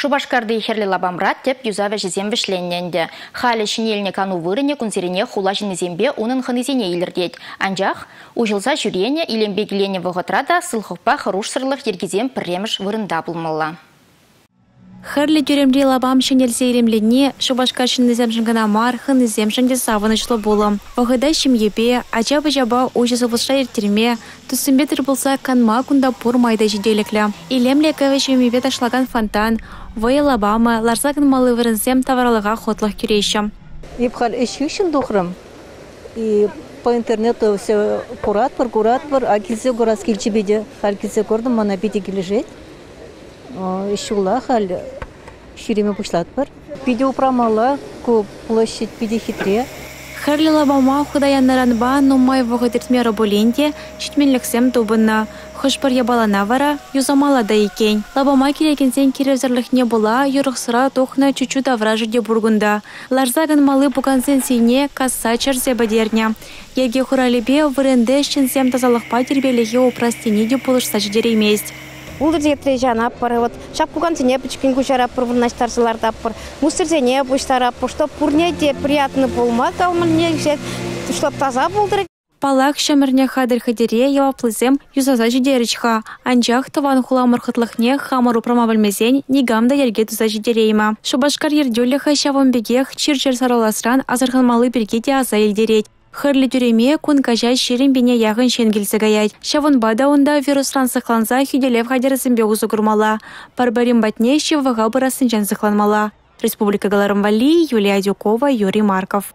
Шубашкарды херлі лабамрат теп юзаве жезем вішленненді. Халі шинеліне кану вырыне күнзерене хула жінезембе унын хынызене илірдет. Анжақ, ұжылса жүрене илембегілене вғытрада сылхықпа хыруш сырлық ергезем пірреміш вырында бұлмылла. Хырлі тюремде лабам шенелсе илемленне, шубашка шыннызем жыңгана мар, хыннызем шынде савынышлы болым. Вағыда шимепе, ачабы жаба ужысы вұсша ертерме, түсімбе болса канма кунда пур майда жиделеклі. Илемле кәві шимепе ташлаган фонтан, вай лабама, ларсагын малы вырынсем таваралыға хотлық күрешім. Епхал эш үшін дұқырым. И по интернету все курат бар, курат бар, а келсе горас келчебеде, хал келсе көрдім, мана беде кележет. Ишула хал ширеме бушлат бар. Пиде упрамала, ку площадь пиде хитре. Харлила бама худаянаранба нумай вогытыртме роболенте читменлексем тубынна. Хышпыр ябалана вара, юзамала да икень. Лабама кирекенсен не була, юрықсыра тухна чучу давражы де бургунда. Ларзаган малы бугансен сине касса чарзе бадерня. Еге хуралебе выренде шенсем тазалықпа тербелеге упрастени де пулышса ждереместь. Улдырзе трежана пыр вот шапкуган тене пичкин кучара пыр вырнаштарсылар таппыр мусорзене буштараппыр чтоб пурне де приятно болма калмылне чтоб таза болдыры Палак шамырне хадыр хадере яваплызем юзаза жидеричха. Анжах таван хуламыр хытлыхне хамару промавальмезен нигамда ерге туза жидерейма. Шубашкар ердюлеха бегех чир-чир сараласран азырханмалы бергеде аза елдереть. Хырлі түреме күн кажай шерін бене яғын шенгілсі гаять. Шавын бада онда вирусран сықланса хүйделев хадерісін беғузы күрмала. Барбарим батне шеваға бұрасын жан сықланмала. Республика Галарым Вали, Юлия Дюкова, Юрий Марков.